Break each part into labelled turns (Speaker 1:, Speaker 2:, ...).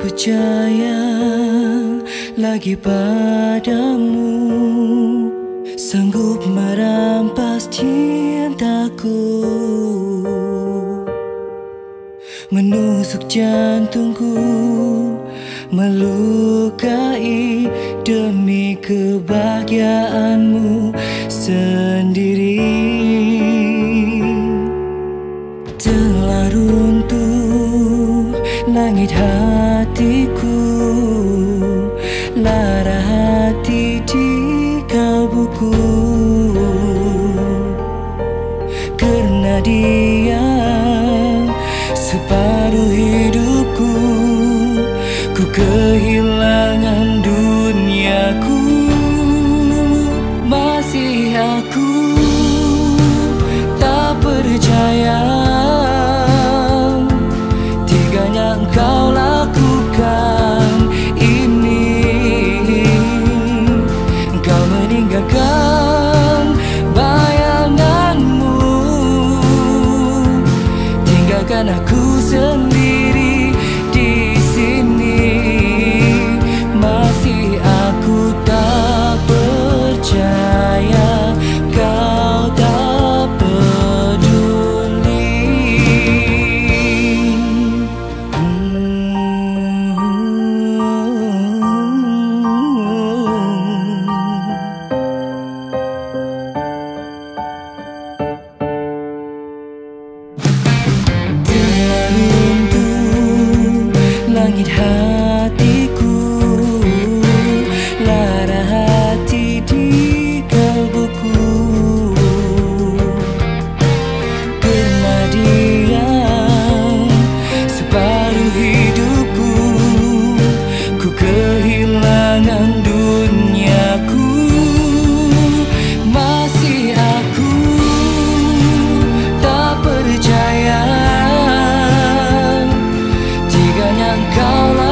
Speaker 1: percaya lagi padamu. Sanggup merampas cintaku. Menusuk jantungku Melukai demi kebahagiaanmu sendiri. Runtuh langit hatiku. Lara hati di kalbuku. Karena dia juga aku sendiri 靠拢。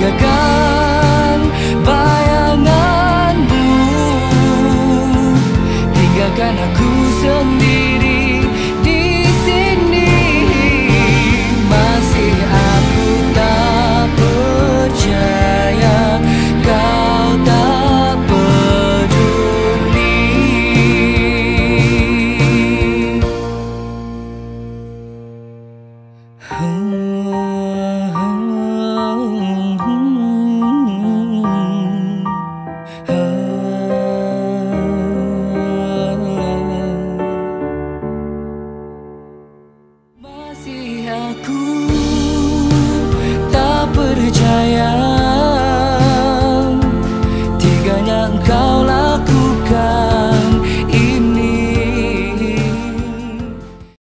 Speaker 1: Chega cá.